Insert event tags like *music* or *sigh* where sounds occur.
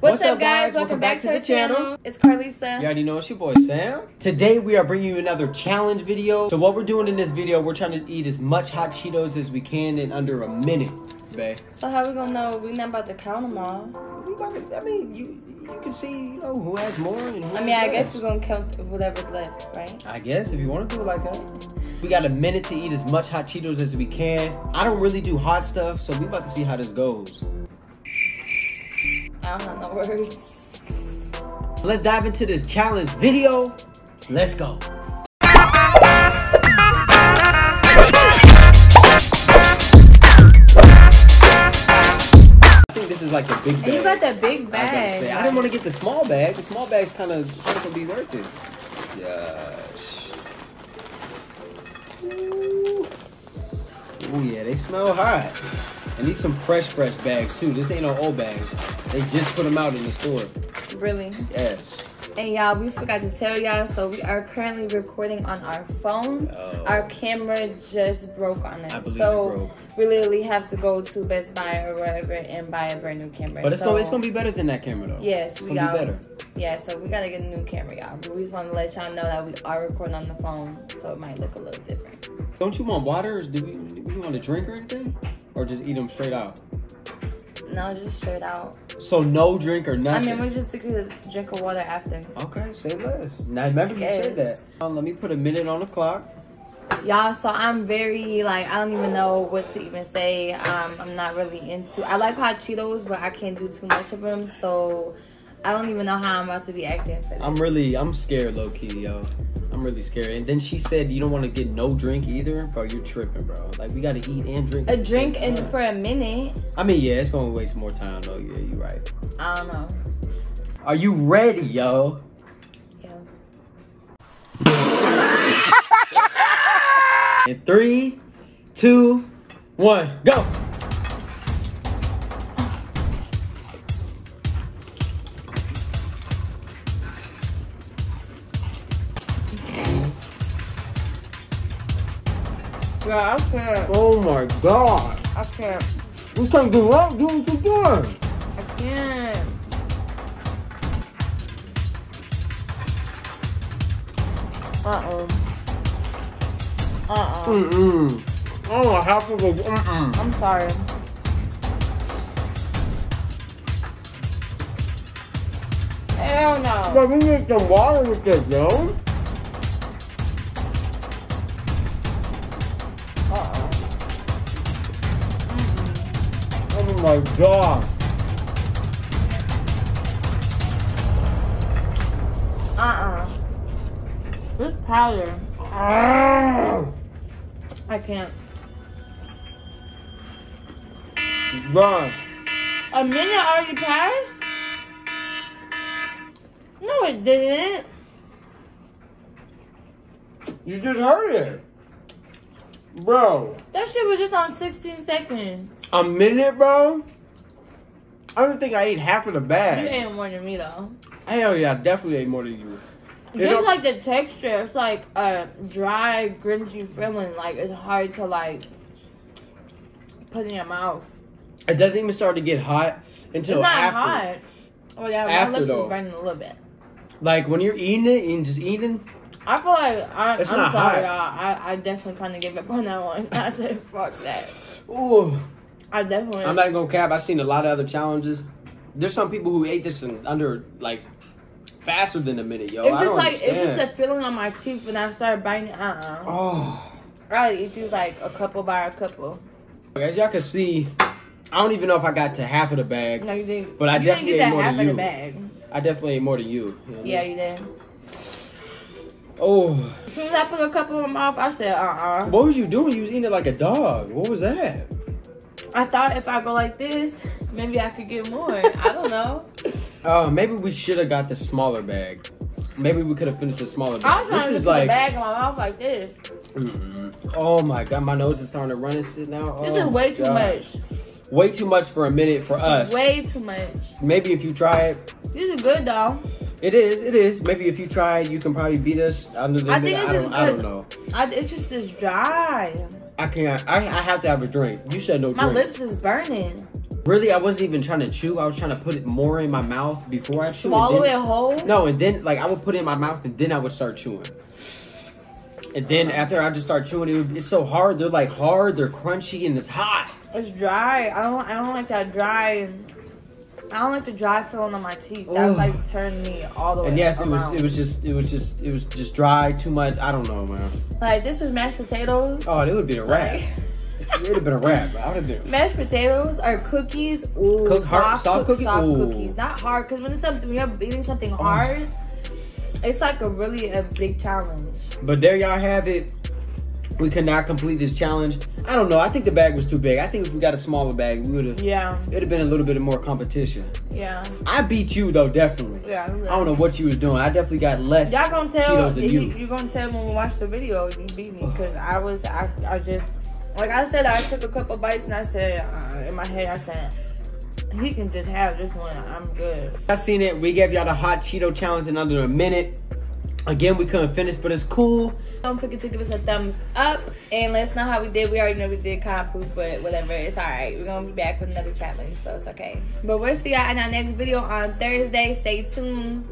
What's, up, guys? Welcome, back, to the channel. It's Carlisa. You already know it's your boy Sam. Today we are bringing you another challenge video. So what we're doing in this video, we're trying to eat as much hot Cheetos as we can in under a minute, babe. So how we gonna know we're not about to count them all? We about to- I mean, you you can see, you know, who has more and who I mean, has I guess less. we're gonna count whatever's left, right? I guess if you want to do it like that. We got a minute to eat as much hot Cheetos as we can. I don't really do hot stuff, so we about to see how this goes. I don't have no words. Let's dive into this challenge video. Let's go. I think this is like the big bag. And you got that big I, was about to bag. say, I didn't want to get the small bag. The small bag's kind of gonna be worth it. Yes. Ooh. Ooh, yeah, they smell hot. And these some fresh, fresh bags too. This ain't no old bags. They just put them out in the store. Really? Yes. And y'all, we forgot to tell y'all, so we are currently recording on our phone. Oh. Our camera just broke on us. So we literally have to go to Best Buy or wherever and buy a brand new camera. But it's so, gonna it's gonna be better than that camera though. Yes, it's we gonna got be better. Yeah, so we gotta get a new camera, y'all. But we just wanna let y'all know that we are recording on the phone, so it might look a little different. Don't you want water? Do we, do we want a drink or anything? Or just eat them straight out? No, just straight out. So no drink or nothing? I mean, we just took a drink of water after. Okay, say less. Now remember you said that. Um, let me put a minute on the clock. Y'all, so I'm very like I don't even know what to even say. Um, I'm not really into. I like hot Cheetos, but I can't do too much of them. So I don't even know how I'm about to be acting. For this. I'm really, I'm scared, low key, yo. I'm really scared. And then she said you don't want to get no drink either, bro. You're tripping, bro. Like we gotta eat and drink. a at the same drink and for a minute. I mean, yeah, it's gonna waste more time though. Yeah, you're right. I don't know. Are you ready, yo? Yeah. *laughs* In three, two, one, go. Yeah, I can't. Oh my god. I can't. We can't do what? Do what you doing? I can't. Uh-uh. Uh-uh. Mm-mm. Oh, half of a mm-mm. I'm sorry. Hell no. But we need some water with this, yo. My god. Uh-uh. This powder. Ah. I can't. Run. A minute already passed? No, it didn't. You just heard it. Bro. That shit was just on 16 seconds. A minute, bro? I don't think I ate half of the bag. You ate more than me, though. Hell yeah, I definitely ate more than you. You Just know- like the texture, it's like a dry, grinchy feeling. Like it's hard to like put in your mouth. It doesn't even start to get hot until it's not after. hot. Oh yeah, my lips though. is burning a little bit. Like when you're eating it and just eating, I feel like I, I'm It's sorry, not hot. y'all. I, I definitely kind of gave up on that one. *laughs* I said, fuck that. ooh. I definitely. I'm not gonna cap. I've seen a lot of other challenges. There's some people who ate this in under like faster than a minute, yo. it's I just don't like understand. it's just a feeling on my teeth when I started biting. Uh uh oh. I eat these like a couple by a couple. As y'all can see, I don't even know if I got to half of the bag. No, you didn't. But I you definitely didn't ate get more than of the you. bag. I definitely ate more than you. you know what I Yeah, mean? you did. Oh. As soon as I put a couple in my mouth, I said, uh uh What was you doing? You was eating it like a dog. What was that? I thought if I go like this, maybe I could get more. I don't know. *laughs* Uh, maybe we should have got the smaller bag. Maybe we could have finished the smaller I bag. was trying This to is put a like, bag in my mouth like this. Mm-mm. oh my god, my nose is starting to run and shit now. This Oh is way too much. Way too much for a minute for us. Way too much. Maybe if you try it, These are good though. it is, it is. Maybe if you try it, you can probably beat us under the I think it's I don't, just I don't know. I, it's just this dry. I can't. I, I have to have a drink. You said no My drink. lips is burning. really I wasn't even trying to chew. I was trying to put it more in my mouth before I chew. Swallow it whole. No, and then like I would put it in my mouth and then I would start chewing. And then uh-huh. after I just start chewing, it would, it's so hard. They're like hard, they're crunchy, and it's hot. It's dry. I don't. I don't like that dry. I don't like the dry feeling on my teeth. That Ugh. like turned me all the way. And yes, it was around. it was just it was just it was just dry, too much. I don't know, man. like this was mashed potatoes. Oh, it would be a wrap. It would have been a wrap. I would have been. *laughs* Mashed potatoes or cookies. Ooh, Cook- hard- soft, cook- cookie? soft Ooh. cookies. Not hard, because when it's something when you're eating something oh. hard, it's like a really a big challenge. But there y'all have it. We could not complete this challenge. I don't know. I think the bag was too big. I think if we got a smaller bag, we would have. Yeah, It'd have been a little bit of more competition. yeah, I beat you though, definitely. yeah. I don't know what you was doing. I definitely got less. Y'all gonna tell you, you. you gonna tell when we watch the video you beat me *sighs* because I was I, I just like I said I took a couple bites and I said uh, in my head I said he can just have this one I'm good. I seen it. We gave y'all the hot Cheeto challenge in under a minute. Again, we couldn't finish, but it's cool. Don't forget to give us a thumbs up and let us know how we did. We already know we did kind of poop, but whatever. It's all right. We're gonna be back with another challenge, so it's okay. But we'll see y'all in our next video on Thursday. Stay tuned.